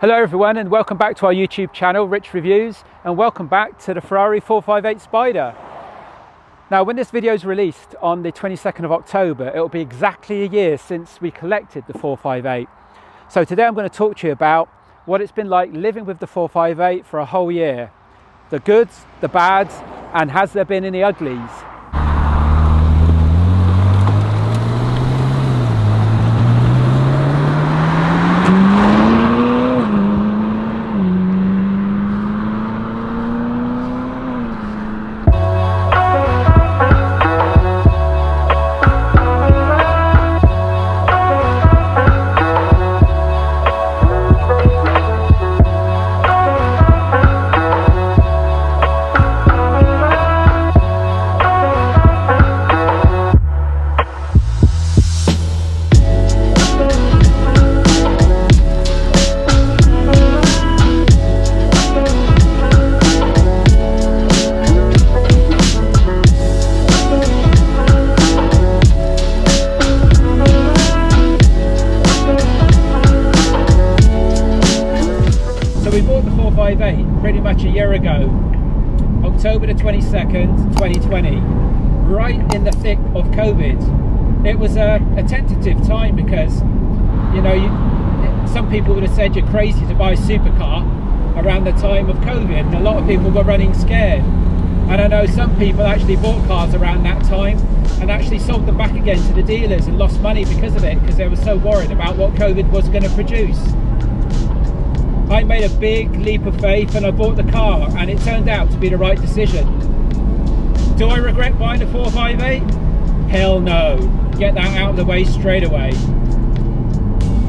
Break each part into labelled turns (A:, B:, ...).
A: Hello everyone and welcome back to our YouTube channel, Rich Reviews, and welcome back to the Ferrari 458 Spider. Now when this video is released on the 22nd of October, it will be exactly a year since we collected the 458. So today I'm going to talk to you about what it's been like living with the 458 for a whole year. The goods, the bads, and has there been any uglies? 2020, right in the thick of COVID. It was a, a tentative time because, you know, you, some people would have said you're crazy to buy a supercar around the time of COVID, and a lot of people were running scared. And I know some people actually bought cars around that time and actually sold them back again to the dealers and lost money because of it because they were so worried about what COVID was going to produce. I made a big leap of faith and I bought the car and it turned out to be the right decision. Do I regret buying the 458? Hell no. Get that out of the way straight away.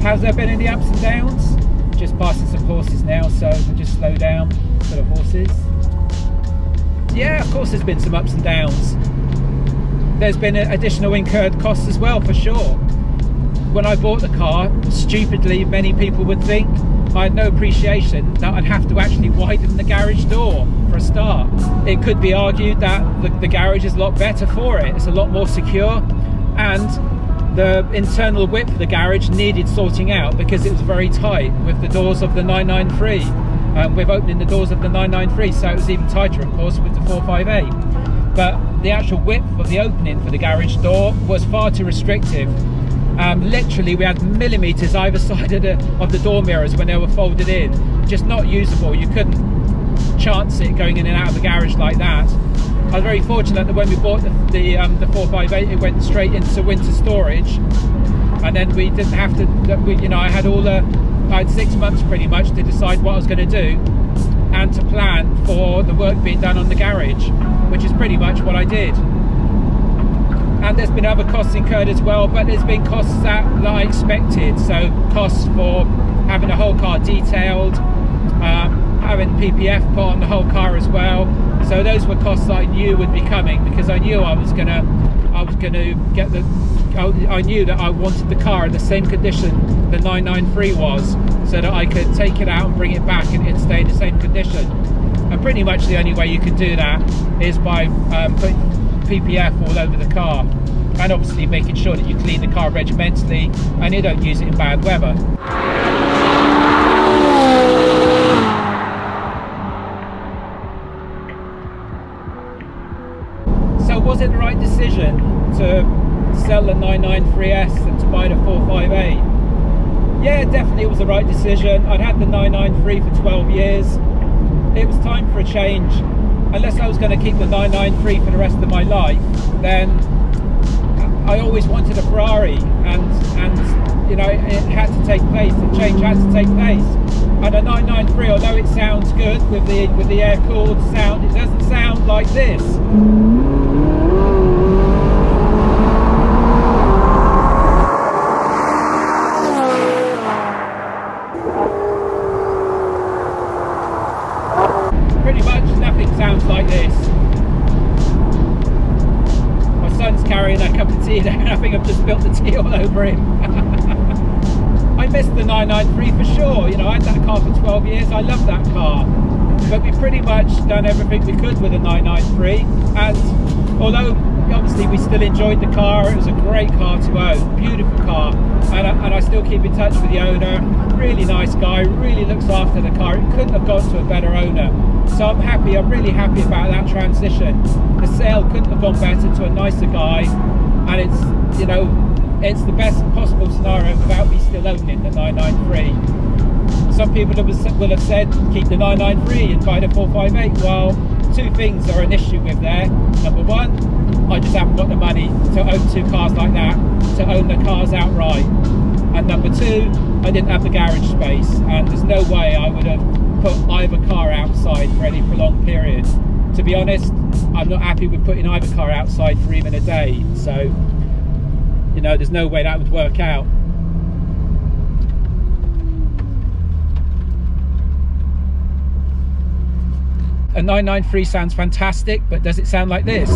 A: Has there been any ups and downs? Just passing some horses now, so we'll just slow down for the horses. Yeah, of course there's been some ups and downs. There's been additional incurred costs as well, for sure. When I bought the car, stupidly many people would think I had no appreciation that I'd have to actually widen the garage door for a start. It could be argued that the, the garage is a lot better for it. It's a lot more secure and the internal width of the garage needed sorting out because it was very tight with the doors of the 993 um, with opening the doors of the 993 so it was even tighter of course with the 458 but the actual width of the opening for the garage door was far too restrictive um, literally, we had millimeters either side of the, of the door mirrors when they were folded in. Just not usable. You couldn't chance it going in and out of the garage like that. I was very fortunate that when we bought the, the, um, the 458, it went straight into winter storage. And then we didn't have to, we, you know, I had all the, I had six months pretty much to decide what I was going to do and to plan for the work being done on the garage, which is pretty much what I did and there's been other costs incurred as well but there's been costs that, I expected so costs for having a whole car detailed um, having PPF put on the whole car as well so those were costs I knew would be coming because I knew I was gonna I was gonna get the I knew that I wanted the car in the same condition the 993 was so that I could take it out and bring it back and it'd stay in the same condition and pretty much the only way you can do that is by um, putting PPF all over the car and obviously making sure that you clean the car regimentally and you don't use it in bad weather. Right decision. I'd had the 993 for 12 years. It was time for a change unless I was going to keep the 993 for the rest of my life, then I always wanted a Ferrari, and and you know it had to take place. The change had to take place. And a 993, although it sounds good with the with the air cooled sound, it doesn't sound like this. We could with a 993 and although obviously we still enjoyed the car. It was a great car to own, beautiful car, and I, and I still keep in touch with the owner. Really nice guy, really looks after the car. It couldn't have gone to a better owner. So I'm happy. I'm really happy about that transition. The sale couldn't have gone better to a nicer guy, and it's you know it's the best possible scenario without me still owning the 993. Some people will have said keep the 993 and buy the 458. Well, two things are an issue with there. Number one, I just haven't got the money to own two cars like that, to own the cars outright. And number two, I didn't have the garage space, and there's no way I would have put either car outside for any prolonged period. To be honest, I'm not happy with putting either car outside for even a day. So, you know, there's no way that would work out. A 993 sounds fantastic, but does it sound like this?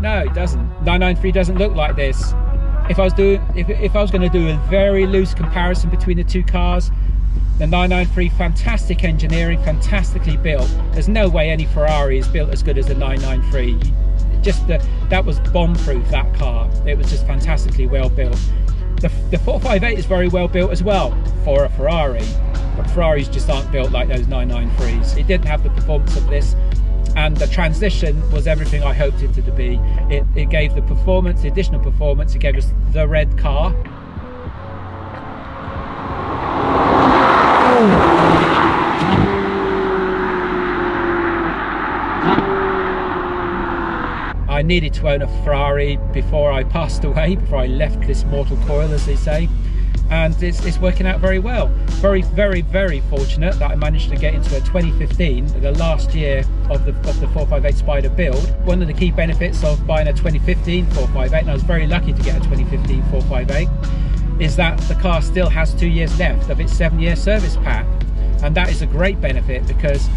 A: No, it doesn't. 993 doesn't look like this. If I was doing, if, if I was going to do a very loose comparison between the two cars, the 993 fantastic engineering, fantastically built. There's no way any Ferrari is built as good as the 993 just the, that was bomb proof that car. It was just fantastically well built. The, the 458 is very well built as well for a ferrari but ferraris just aren't built like those 993s it didn't have the performance of this and the transition was everything i hoped it to be. It, it gave the performance the additional performance it gave us the red car I needed to own a Ferrari before I passed away, before I left this mortal coil, as they say. And it's, it's working out very well. Very, very, very fortunate that I managed to get into a 2015, the last year of the, of the 458 Spider build. One of the key benefits of buying a 2015 458, and I was very lucky to get a 2015 458, is that the car still has two years left of its seven year service pack. And that is a great benefit because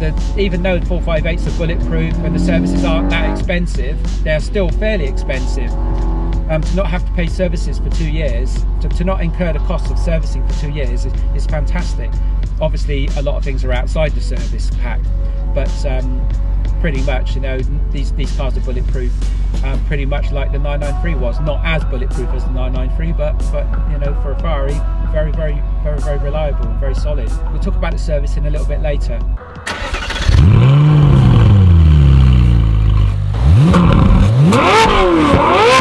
A: that even though the 458s are bulletproof and the services aren't that expensive, they're still fairly expensive. Um, to not have to pay services for two years, to, to not incur the cost of servicing for two years is, is, fantastic. Obviously, a lot of things are outside the service pack, but um, pretty much, you know, these, these cars are bulletproof, um, pretty much like the 993 was. Not as bulletproof as the 993, but, but you know, for a Ferrari, very, very, very, very reliable and very solid. We'll talk about the servicing a little bit later. No!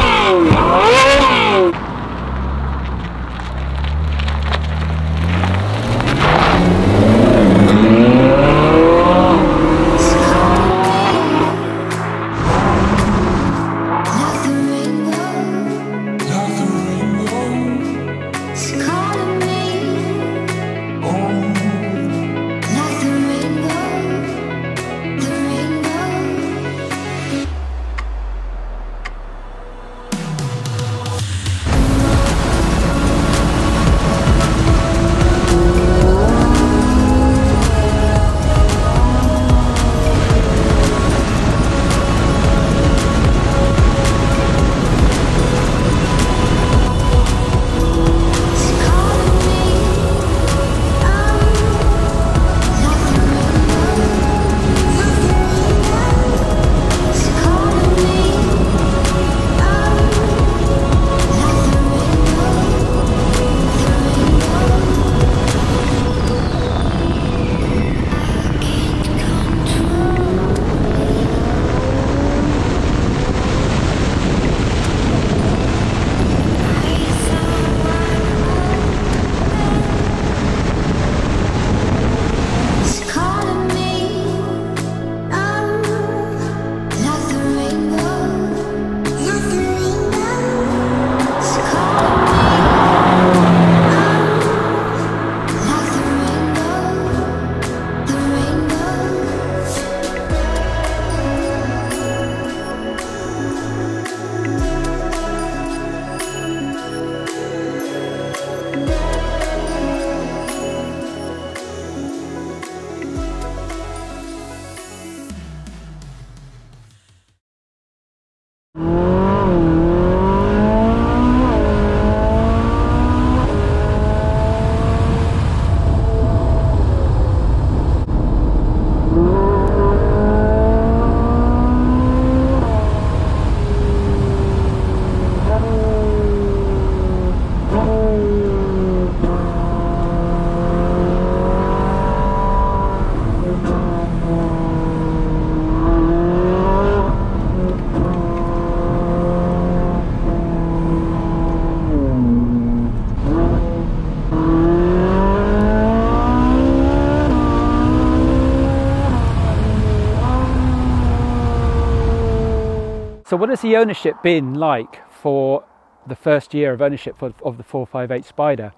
A: So what has the ownership been like for the first year of ownership of, of the 458 Spider?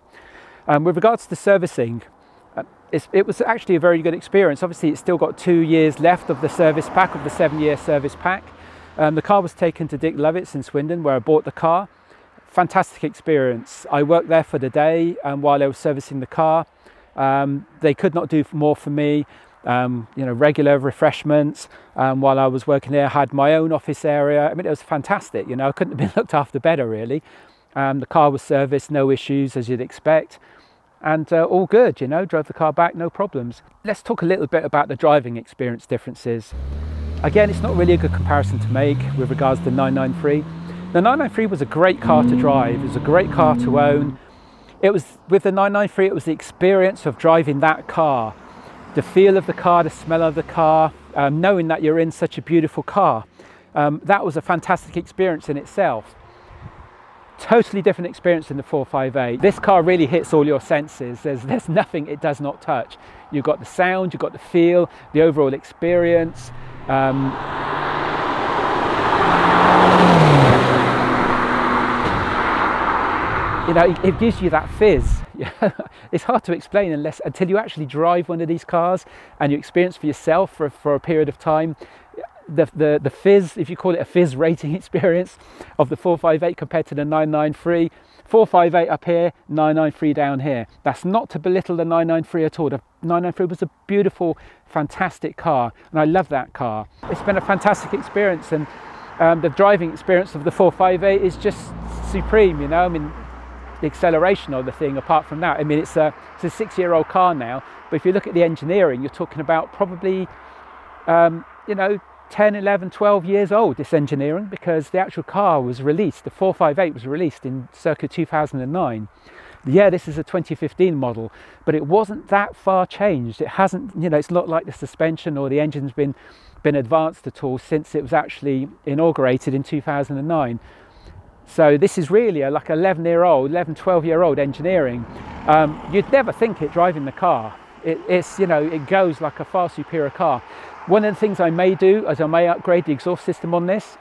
A: Um, with regards to the servicing, uh, it was actually a very good experience. Obviously, it's still got two years left of the service pack, of the seven-year service pack. Um, the car was taken to Dick Lovett's in Swindon, where I bought the car. Fantastic experience. I worked there for the day um, while I was servicing the car. Um, they could not do more for me. Um, you know, regular refreshments. Um, while I was working there, I had my own office area. I mean, it was fantastic. You know, I couldn't have been looked after better, really. Um, the car was serviced, no issues as you'd expect and uh, all good, you know, drove the car back, no problems. Let's talk a little bit about the driving experience differences. Again, it's not really a good comparison to make with regards to the 993. The 993 was a great car to drive, it was a great car to own. It was, with the 993, it was the experience of driving that car, the feel of the car, the smell of the car, um, knowing that you're in such a beautiful car. Um, that was a fantastic experience in itself totally different experience than the 458. This car really hits all your senses. There's, there's nothing it does not touch. You've got the sound, you've got the feel, the overall experience. Um, you know, it, gives you that fizz. it's hard to explain unless until you actually drive one of these cars and you experience for yourself for, for a period of time the, the, the fizz, if you call it a fizz rating experience of the 458 compared to the 993. 458 up here, 993 down here. That's not to belittle the 993 at all. The 993 was a beautiful, fantastic car, and I love that car. It's been a fantastic experience, and um, the driving experience of the 458 is just supreme, you know. I mean, the acceleration of the thing, apart from that, I mean, it's a, it's a six year old car now, but if you look at the engineering, you're talking about probably, um, you know, 10, 11, 12 years old, this engineering, because the actual car was released, the 458 was released in circa 2009. Yeah, this is a 2015 model, but it wasn't that far changed. It hasn't, you know, it's not like the suspension or the engine's been, been advanced at all since it was actually inaugurated in 2009. So this is really a, like 11 year old, 11, 12 year old engineering. Um, you'd never think it driving the car. It, it's, you know, it goes like a far superior car. One of the things I may do is I may upgrade the exhaust system on this.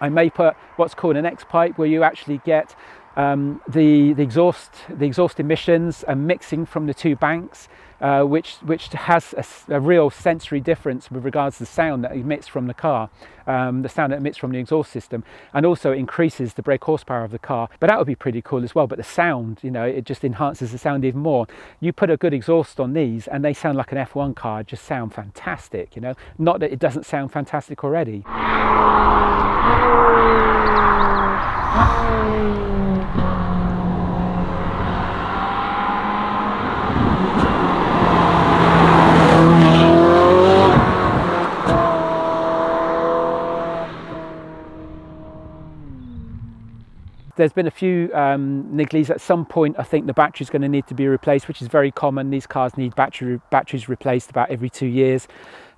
A: I may put what's called an X pipe where you actually get um, the, the, exhaust, the exhaust emissions and mixing from the two banks, uh, which, which has a, a, real sensory difference with regards to the sound that emits from the car, um, the sound that emits from the exhaust system, and also increases the brake horsepower of the car. But that would be pretty cool as well. But the sound, you know, it just enhances the sound even more. You put a good exhaust on these and they sound like an F1 car, just sound fantastic, you know. Not that it doesn't sound fantastic already. There's been a few um, nigglies. At some point, I think the battery's going to need to be replaced, which is very common. These cars need battery batteries replaced about every two years.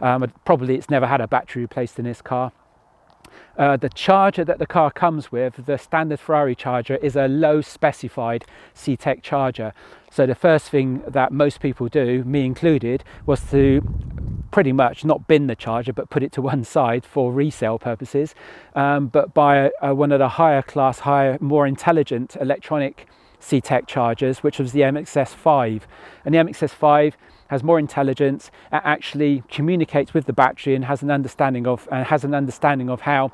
A: Um, probably it's never had a battery replaced in this car. Uh, the charger that the car comes with, the standard Ferrari charger, is a low specified CTEK charger. So the first thing that most people do, me included, was to pretty much not bin the charger but put it to one side for resale purposes um, but buy a, a, one of the higher class higher more intelligent electronic CTEK chargers which was the MXS5 and the MXS5 has more intelligence actually communicates with the battery and has an understanding of and has an understanding of how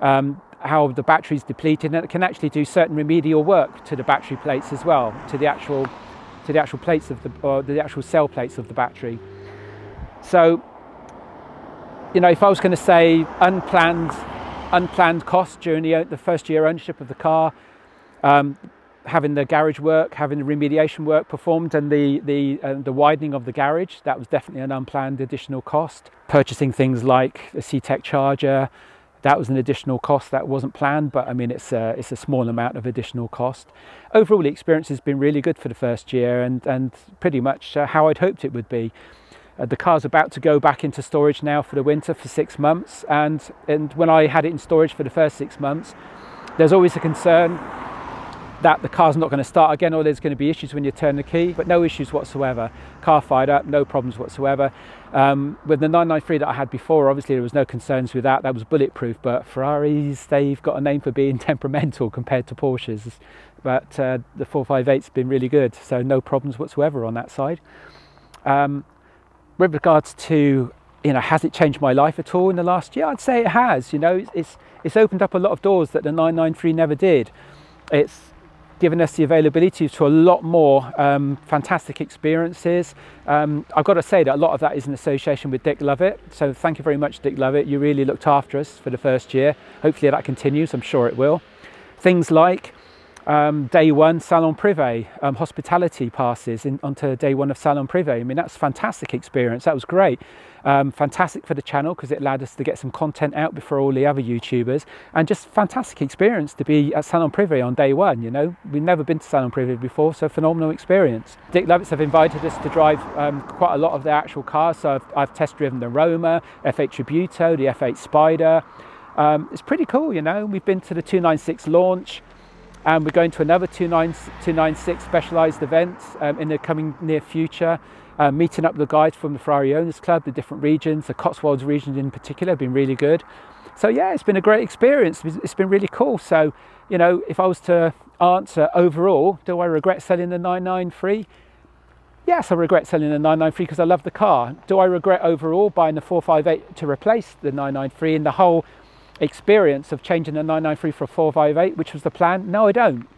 A: um, how the battery is depleted and it can actually do certain remedial work to the battery plates as well to the actual to the actual plates of the or the actual cell plates of the battery. So, you know, if I was going to say unplanned, unplanned costs during the, the first year ownership of the car, um, having the garage work, having the remediation work performed, and the the uh, the widening of the garage, that was definitely an unplanned additional cost. Purchasing things like a CTEK charger, that was an additional cost that wasn't planned, but I mean it's a, it's a small amount of additional cost. Overall, the experience has been really good for the first year, and and pretty much uh, how I'd hoped it would be. Uh, the car's about to go back into storage now for the winter for six months. And, and when I had it in storage for the first six months, there's always a concern that the car's not going to start again or there's going to be issues when you turn the key, but no issues whatsoever. Car fired up, no problems whatsoever. Um, with the 993 that I had before, obviously there was no concerns with that. That was bulletproof, but Ferraris, they've got a name for being temperamental compared to Porsches. But uh, the 458's been really good, so no problems whatsoever on that side. Um, with regards to you know, has it changed my life at all in the last year? I'd say it has. You know, it's it's opened up a lot of doors that the 993 never did. It's given us the availability to a lot more um, fantastic experiences. Um, I've got to say that a lot of that is in association with Dick Lovett. So thank you very much, Dick Lovett. You really looked after us for the first year. Hopefully that continues. I'm sure it will. Things like um, day one salon privé. Um, hospitality passes in, onto day one of salon privé. I mean that's a fantastic experience. That was great. Um, fantastic for the channel because it allowed us to get some content out before all the other youtubers. And just fantastic experience to be at salon privé on day one you know? We've never been to salon privé before so phenomenal experience. Dick Lovett's have invited us to drive um, quite a lot of the actual cars. So i've, I've test driven the roma f8 tributo the f8 spider. Um, it's pretty cool you know? We've been to the 296 launch and we're going to another 296 specialised event um, in the coming near future, uh, meeting up with the guys from the Ferrari Owners Club, the different regions, the Cotswolds region in particular, have been really good. So yeah, it's been a great experience. It's been really cool. So, you know, if I was to answer overall, do I regret selling the 993? Yes, I regret selling the 993 because I love the car. Do I regret overall buying the 458 to replace the 993 in the whole experience of changing the 993 for a 458, which was the plan? No, I don't.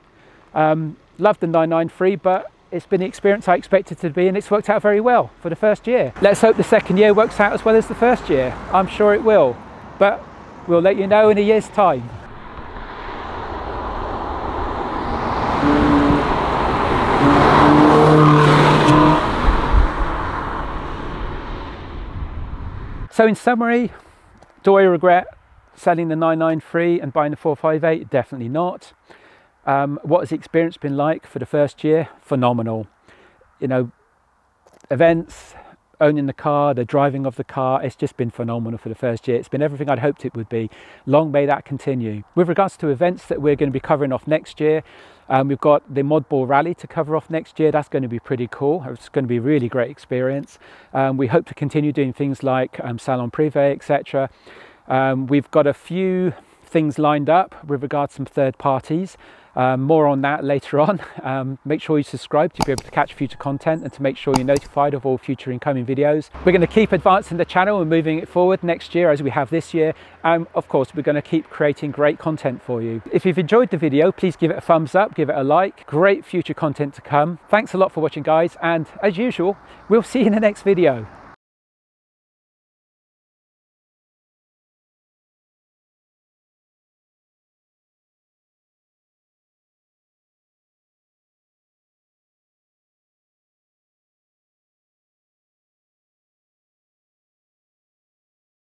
A: Um, love the 993, but it's been the experience I expected to be and it's worked out very well for the first year. Let's hope the second year works out as well as the first year. I'm sure it will, but we'll let you know in a year's time. So in summary, do I regret selling the 993 and buying the 458? Definitely not. Um, what has the experience been like for the first year? Phenomenal. You know, events, owning the car, the driving of the car, it's just been phenomenal for the first year. It's been everything I'd hoped it would be. Long may that continue. With regards to events that we're going to be covering off next year, um, we've got the Modball Rally to cover off next year. That's going to be pretty cool. It's going to be a really great experience. Um, we hope to continue doing things like um, Salon Privé, etc. Um, we've got a few things lined up with regards to some third parties. Um, more on that later on. Um, make sure you subscribe to be able to catch future content and to make sure you're notified of all future incoming videos. We're going to keep advancing the channel and moving it forward next year as we have this year. And of course, we're going to keep creating great content for you. If you've enjoyed the video, please give it a thumbs up, give it a like. Great future content to come. Thanks a lot for watching guys. And as usual, we'll see you in the next video.